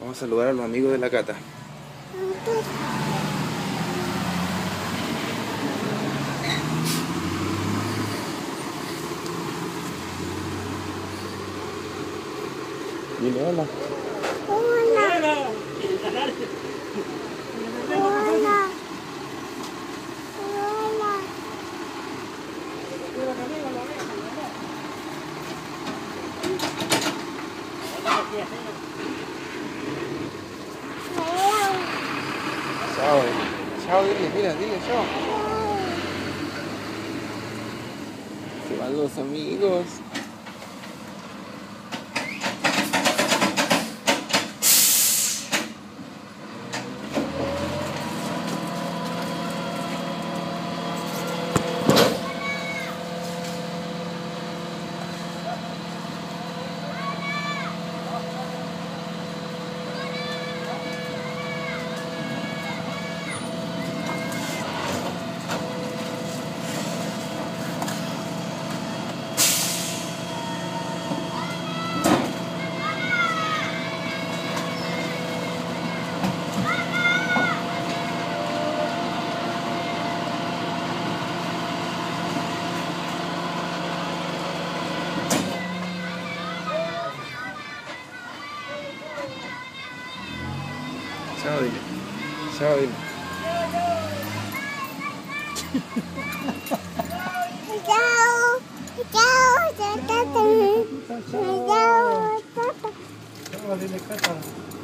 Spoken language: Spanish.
Vamos a saludar a los amigos de la Cata. Dile hola. Hola. Hola. Hola. Chao. Chao, dile, mira, dile chao. Se van los amigos. Chao, dile. Chao, dile. Chao. Chao. Chao. Chao.